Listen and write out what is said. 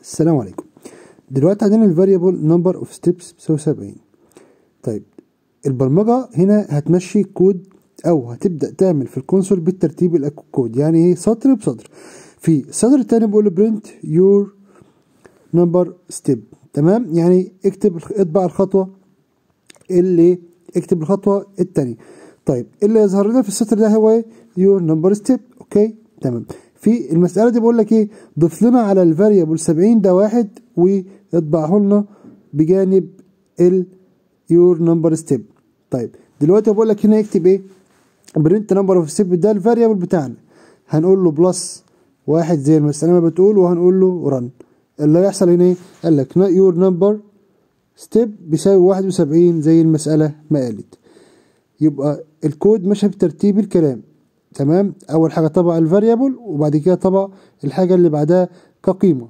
السلام عليكم. دلوقتي عندنا ال variable number of steps بيساوي 70 طيب البرمجة هنا هتمشي كود أو هتبدأ تعمل في ال console بالترتيب الكود يعني إيه؟ سطر بسطر. في السطر التاني بقول له print your number step تمام؟ يعني اكتب اطبع الخطوة اللي اكتب الخطوة التانية. طيب اللي يظهر لنا في السطر ده هو your number step okay؟ تمام. في المسألة دي بقول لك إيه؟ ضيف لنا على ال variable 70 ده واحد واطبعه لنا بجانب ال your number step طيب دلوقتي بقول لك هنا اكتب إيه؟ print number of step ده ال variable بتاعنا. هنقول له plus واحد زي المسألة ما بتقول وهنقول له run اللي هيحصل هنا إيه؟ قال لك your number step بيساوي واحد وسبعين زي المسألة ما قالت. يبقى الكود ماشي بترتيب الكلام. تمام؟ أول حاجة طبع الفاريبل وبعد كده طبع الحاجة اللي بعدها كقيمة.